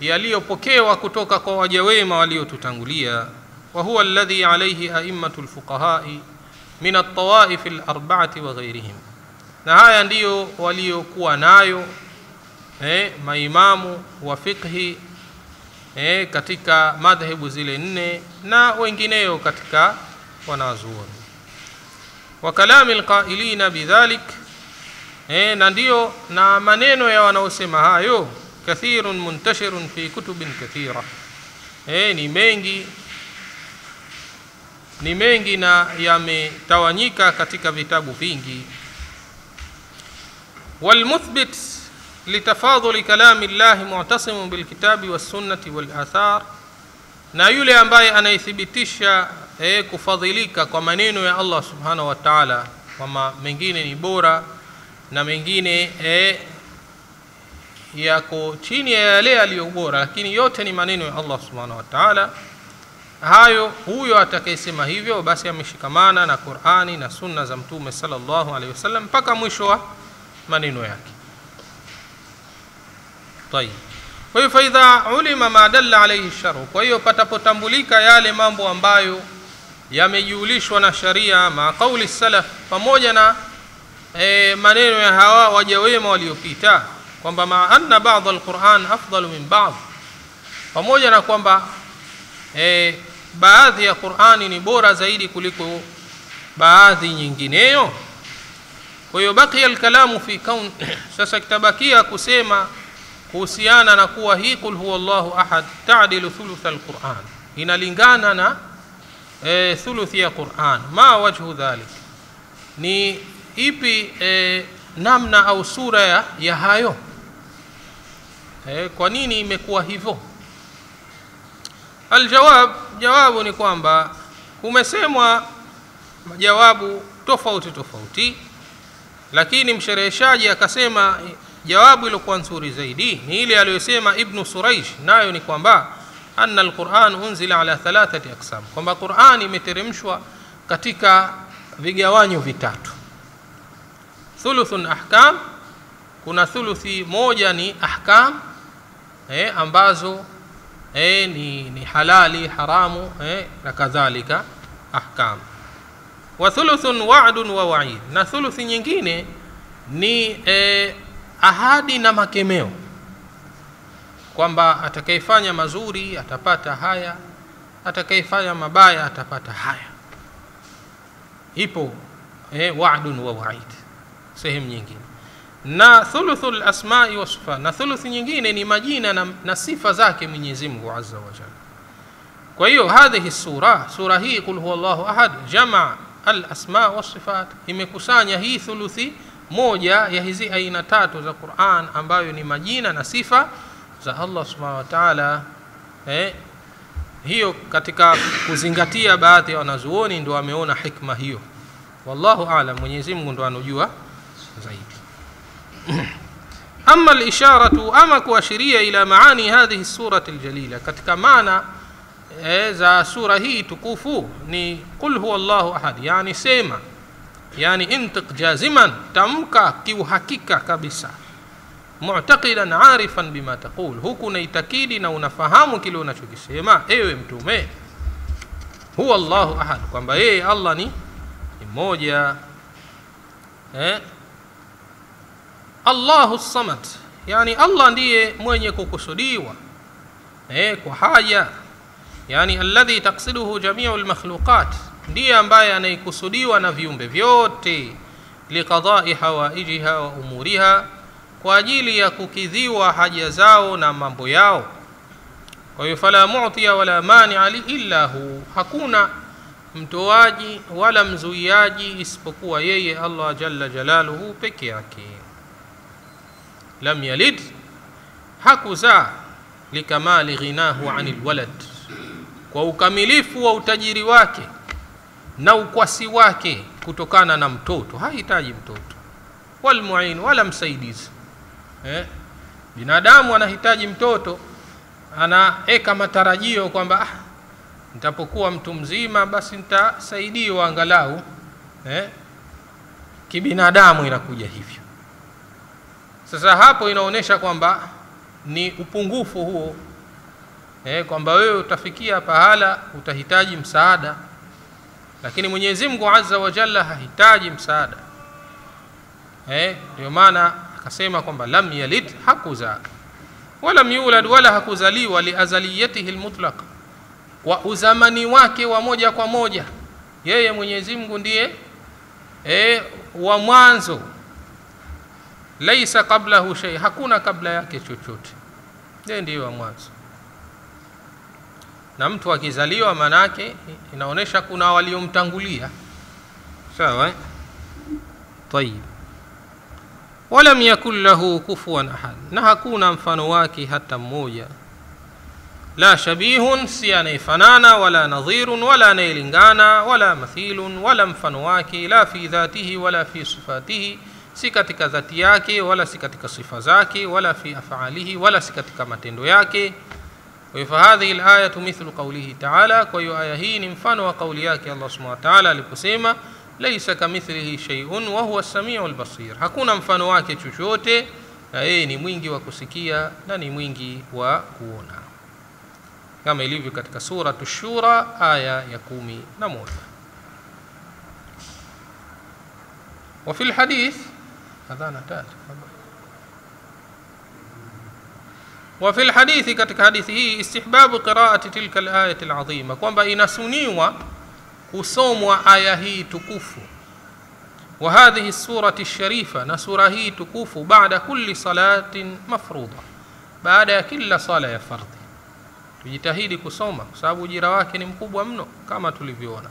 yaliyopokewa kutoka kwa waja wema waliotutangulia wa huwa alladhi alayhi a'immatu alfuqaha'i من الطوائف الأربعة وغيرهم. نهاية ديو وليو كوانايو إيه ما إمام وفقه إيه كتك مذهب زلنة نا وإنجنيو كتك ونازور وكلام القائلين بذلك إيه نديو نا منينو يوانو سمهايو كثير منتشر في كتب كثيرة. إيه ني ni mengi na yametawanyika katika vitabu vingi. Walmuthbit litafadhuli kalami llahi mu'tasimun bilkitabi wassunnati walathar na yule ambaye anaithibitisha eh, kufadhilika kwa maneno ya allah subhanahu wa taala kwamba mengine ni bora na mengine eh, yako chini ya yale yaliyo bora lakini yote ni maneno ya allah subhanahu wa taala hayo huyo atakayesema hivyo basi ameshikamana na qurani na sunna za mtume salllahu alehi wasallam mpaka mwisho wa maneno yake. Kwa hiyo faidha ulima ma dalla alaihi sharu kwa hiyo patapotambulika yale mambo ambayo yamejulishwa na sharia ma qauli salaf pamoja na e, maneno ya hawa waja wema waliopita kwamba ma anna ba'd alquran afdalu min ba'd pamoja na kwamba e, baadhi ya qurani ni bora zaidi kuliko baadhi nyingineyo. Kwa hiyo baqiya alkalamu fi kaun (coughs) sasa kitabakia kusema kuhusiana na kuwa hii qul huwa llahu ahad tadilu thuluth alquran inalingana na e, thuluthi ya quran. Ma wajhu dhalik? Ni ipi e, namna au sura ya, ya hayo? E, kwa nini imekuwa hivyo aljawab jawabu ni kwamba kumesemwa majawabu tofauti tofauti lakini mshereheshaji akasema jawabu iliyokuwa nzuri zaidi ni ile aliyosema ibnu suraish nayo ni kwamba anna alquran unzila ala thalathati aqsam kwamba quran imeteremshwa katika vigawanyo vitatu. Thuluthun ahkam kuna thuluthi moja ni ahkam eh, ambazo eh, ni, ni halali haramu eh, na kadhalika ahkam. Wa thuluthun wa'dun wa wa'id. Na thuluthi nyingine ni eh, ahadi na makemeo. Kwamba atakayefanya mazuri atapata haya atakayefanya mabaya atapata haya. Ipo eh, wa'dun wa wa'id. Sehemu nyingine na thuluthu lasmai wasifat na thuluthi nyingine ni majina na, na sifa zake mwenyezi mungu azza wa kwa hiyo hadhihi sura sura hii qul huwa llahu ahad jamaa alasma wasifat imekusanya hii thuluthi moja ya hizi aina tatu za quran ambayo ni majina na sifa za allah subhanahu wataala eh, hiyo katika kuzingatia baadhi ya wanazuoni ndo wameona hikma hiyo. Wallahu alam mwenyezi mungu ndo anajua zaidi (coughs) أما الإشارة أما كواشرية إلى معاني هذه السورة الجليلة. كتك معنى إيه، إذا سورة هي تكوفو ني قل هو الله أحد. يعني سيما يعني انتق جازما تمكا كيو حكيكا كبسا معتقلا عارفا بما تقول. هكو كوني تكيدي نو نفهم نشوكي سيما ايو امتومي هو الله أحد. كما إيه الله ني موجة إيه allahu samad. Yani allah ndiye mwenye kukusudiwa. Eh, kwa haja. Yani alladhi taksiduhu jamiu lmakhluqat ndiye ambaye anaikusudiwa na viumbe vyote. Liqadai hawaijiha wa umuriha. Kwa ajili ya kukidhiwa haja zao na mambo yao. Kwa hiyo fala mutia wala mania illa hu. Hakuna mtoaji wala mzuiaji isipokuwa yeye allah jalla jalaluhu peke yake lam yalid hakuzaa likamali ghinahu ani lwalad kwa ukamilifu wa utajiri wake na ukwasi wake kutokana na mtoto hahitaji mtoto walmuin wala msaidizi eh? binadamu anahitaji mtoto anaeka matarajio kwamba ah, nitapokuwa mtu mzima basi nitasaidiwa angalau eh? kibinadamu inakuja hivyo sasa hapo inaonyesha kwamba ni upungufu huo eh, kwamba wewe utafikia pahala utahitaji msaada lakini mwenyezi mungu azza wa jalla hahitaji msaada. Ndio eh, maana akasema kwamba lam yalid hakuzaa walam yulad wala hakuzaliwa liazaliyatihi almutlaq, kwa uzamani wake wa moja kwa moja. Yeye mwenyezi mungu ndiye e, wa mwanzo laisa qablahu shay hakuna kabla yake chochote yeye ndiye wa mwanzo na mtu akizaliwa manake inaonyesha kuna waliomtangulia sawa eh? tayib walam yakun lahu kufuwan ahad na hakuna mfano wake hata mmoja la shabihun si anayefanana wala nadhirun wala anayelingana wala mathilun wala mfano wake la fi dhatihi wala fi sifatihi si katika dhati yake wala si katika sifa zake wala fi afalihi wala si katika matendo yake fahadhihi layatu mithlu qaulihi taala kwa hiyo aya hii ni mfano wa kauli yake allah subhanahu wa taala aliposema laisa kamithlihi sheiun wahuwa samiu lbasir hakuna mfano wake chochote na yeye ni mwingi wa kusikia na ni mwingi wa kuona kama ilivyo katika suratu shura aya ya kumi na moja وفي الحديث أذان تاج وفي الحديث katika hadithi hii istihbabu qiraati tilka alayati alazima kwamba inasuniwa kusomwa aya hii tukufu wa hadhihi surati sharifa na sura hii tukufu baada kulli salatin mafruḍa baada ya kila sala ya fardhi tujitahidi kusoma kwa sababu ujira wake ni mkubwa mno kama tulivyoona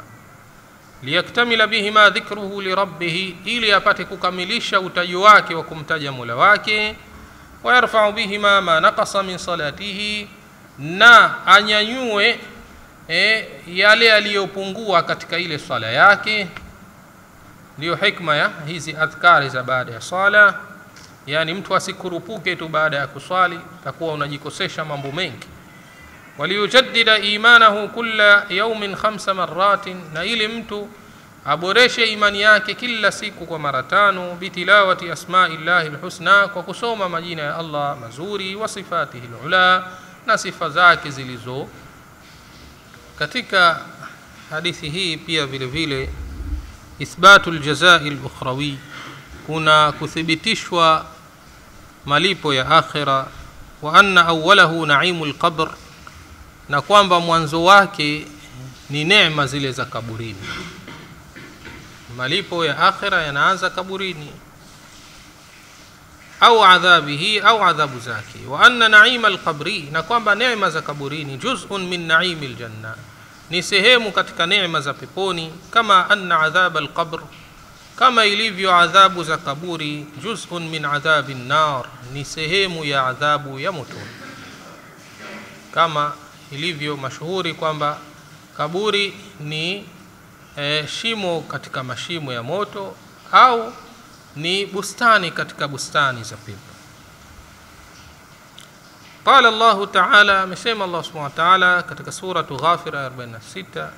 liyaktamila bihima dhikruhu lirabbihi ili apate kukamilisha utajo wake wa kumtaja mola wake. Wayarfau bihima ma naqasa min salatihi na anyanyue e, yale aliyopungua katika ile swala yake. Ndiyo hikma ya hizi adhkari za baada ya swala. Yani mtu asikurupuke tu baada ya kuswali takuwa unajikosesha mambo mengi waliyujaddida imanahu kulla yaumin khamsa maratin na ili mtu aboreshe imani yake kila siku kwa mara tano bitilawati asmai llahi lhusna kwa kusoma majina ya allah mazuri wa sifatihi lula na sifa zake zilizo katika hadithi hii pia vile vile ithbatu ljazai lukhrawi kuna kuthibitishwa malipo ya akhira wa anna awalahu naimu lqabr na kwamba mwanzo wake ni neema zile za kaburini malipo ya akhira yanaanza kaburini au adhabihi au adhabu zake wa anna naima alqabri na kwamba neema za kaburini juzun min naimi ljanna ni sehemu katika neema za peponi kama anna adhaba alqabr kama ilivyo adhabu za kaburi juzun min adhabi nnar ni sehemu ya adhabu ya motoni kama ilivyo mashuhuri kwamba kaburi ni e, shimo katika mashimo ya moto au ni bustani katika bustani za pepo. Qala llahu taala amesema allah subhanahu wa taala katika suratu ghafir 46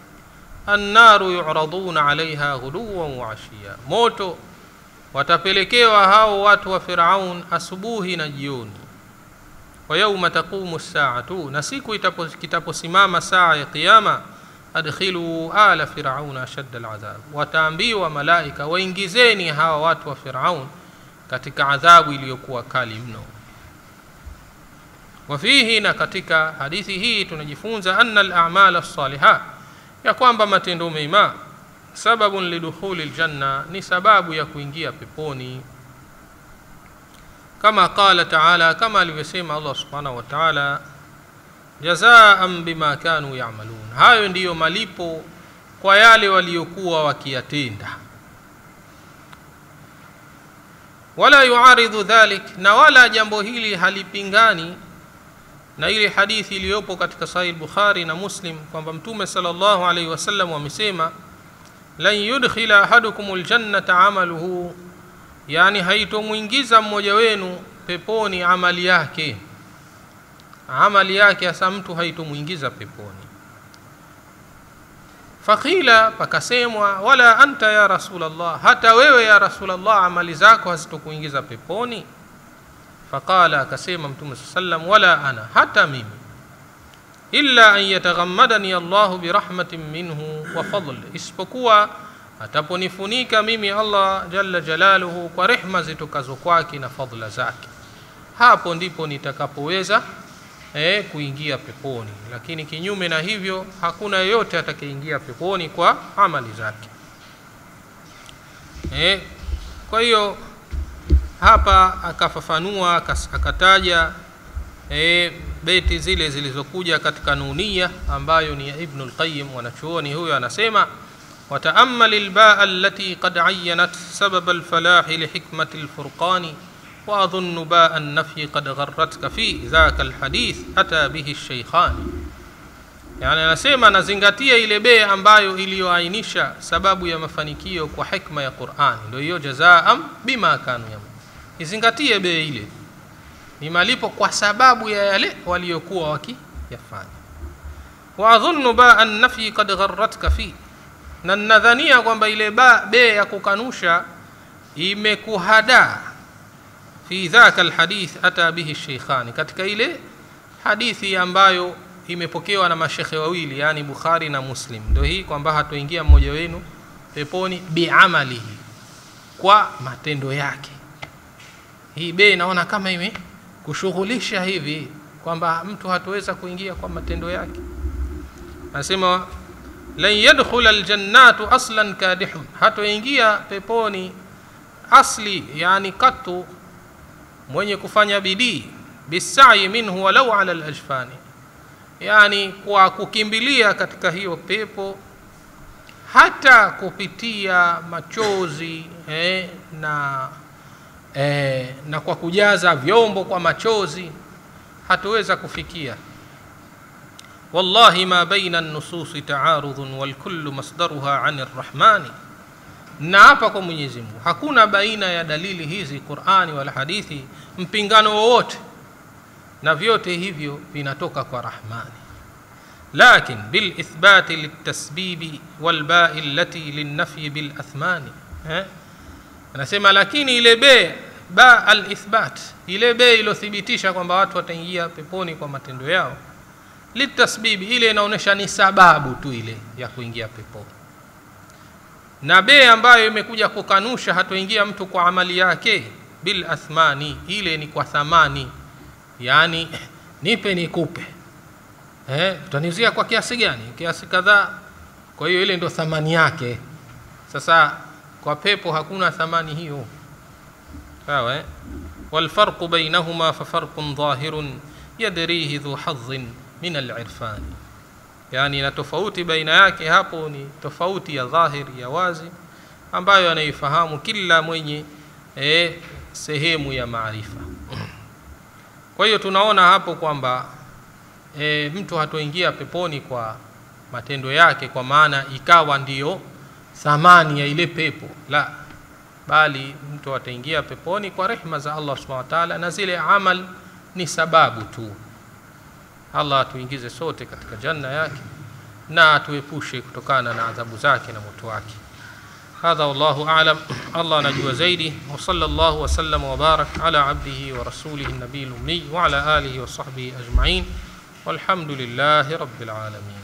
annaru yuraduna alaiha ghuduwan wa ashiya. Moto watapelekewa hao watu wa firaun asubuhi na jioni wa yauma taqumu saatu na siku kitaposimama saa ya qiama adkhilu ala firauna ashadda aladhab wataambiwa malaika waingizeni hawa watu wa firaun katika adhabu iliyokuwa kali mno. Wafihi na katika hadithi hii tunajifunza anna al-a'mal as-salihat ya kwamba matendo mema sababun lidukhuli ljanna ni sababu ya kuingia peponi kama qala taala kama alivyosema allah subhanahu wa taala jazaan bima kanu yamalun. Hayo ndiyo malipo kwa yale waliokuwa wakiyatenda. Wala yuaridhu dhalik na wala jambo hili halipingani. Na ile hadithi iliyopo katika sahih bukhari na muslim kwamba mtume sallallahu alaihi wasallam amesema lan yudkhila ahadukum ljannata amaluhu yani haitomwingiza mmoja wenu peponi amali yake. Amali yake hasa mtu haitomwingiza peponi. Fakhila pakasemwa wala anta ya rasulllah hata wewe ya rasulllah amali zako hazitokuingiza peponi? Faqala akasema mtume saa sallam wala ana hata mimi. Illa an yataghammadani allahu birahmatin minhu wa fadl. Isipokuwa ataponifunika mimi allah jalla jalaluhu kwa rehma zitokazo kwake na fadhila zake. Hapo ndipo nitakapoweza eh, kuingia peponi. Lakini kinyume na hivyo hakuna yeyote atakayeingia peponi kwa amali zake. Eh, kwa hiyo hapa akafafanua akataja e, beti zile zilizokuja katika nunia ambayo ni ya ibnu lqayim wanachuoni huyo anasema wataamal lbaa allati qad ayanat sababa lfalahi lihikmati lfurqani واظن باء النفي قد غرتك في ذاك الحديث اتى به الشيخان yani anasema nazingatia ile bee ambayo iliyoainisha sababu ya mafanikio kwa hikma ya qurani ndio hiyo jazaam bima kanu yamu izingatie bee ile ni malipo kwa sababu ya yale waliokuwa wakiyafanya waadhunnu baa nafyi kad gharratka fi na nadhania kwamba ile ba be ya kukanusha imekuhadaa. Fi dhaka alhadith ata bihi sheikhani. Katika ile hadithi ambayo imepokewa na mashekhe wawili yani bukhari na muslim. Ndio hii kwamba hatuingia mmoja wenu peponi biamalihi kwa matendo yake. Hii be naona kama imekushughulisha hivi kwamba mtu hatuweza kuingia kwa matendo yake. Anasema lan yadkhula aljannatu aslan kadihun. Hatoingia peponi asli yani katu mwenye kufanya bidii. Bisai minhu walau ala alajfani. Yani kwa kukimbilia katika hiyo pepo hata kupitia machozi eh, na eh, na kwa kujaza vyombo kwa machozi hatuweza kufikia wallahi ma baina nususi taarudhun walkullu masdaruha ani rrahmani na hapa kwa mwenyezi mungu hakuna baina ya dalili hizi qurani wala hadithi mpingano wowote. Na vyote hivyo vinatoka kwa rahmani. Lakin bilithbati litasbibi walbai lati linafyi bilathmani eh? anasema lakini ile be ba alithbat ile be iliyothibitisha kwamba watu wataingia peponi kwa matendo yao litasbibi ile inaonyesha ni sababu tu ile ya kuingia peponi. Na be ambayo imekuja kukanusha hatoingia mtu kwa amali yake bil athmani ile ni kwa thamani. Yani nipe nikupe. Eh, kwa kiasi gani? Kiasi kadhaa. Kwa hiyo ile ndio thamani yake. Sasa kwa pepo hakuna thamani hiyo. Sawa eh? walfarqu bainahuma fafarqun dhahirun yadrihi dhu hadhin min alirfani yani na tofauti baina yake hapo ni tofauti ya dhahiri ya wazi ambayo anaifahamu kila mwenye eh, sehemu ya maarifa. Kwa hiyo tunaona hapo kwamba e, mtu hatoingia peponi kwa matendo yake kwa maana ikawa ndiyo thamani ya ile pepo. La bali mtu ataingia peponi kwa rehma za allah subhanahu wa taala na zile amal ni sababu tu allah atuingize sote katika janna yake na atuepushe kutokana na adhabu zake na moto wake هذا والله أعلم الله نجوى زيدي وصلى الله وسلم وبارك على عبده ورسوله النبي الأمي وعلى آله وصحبه أجمعين والحمد لله رب العالمين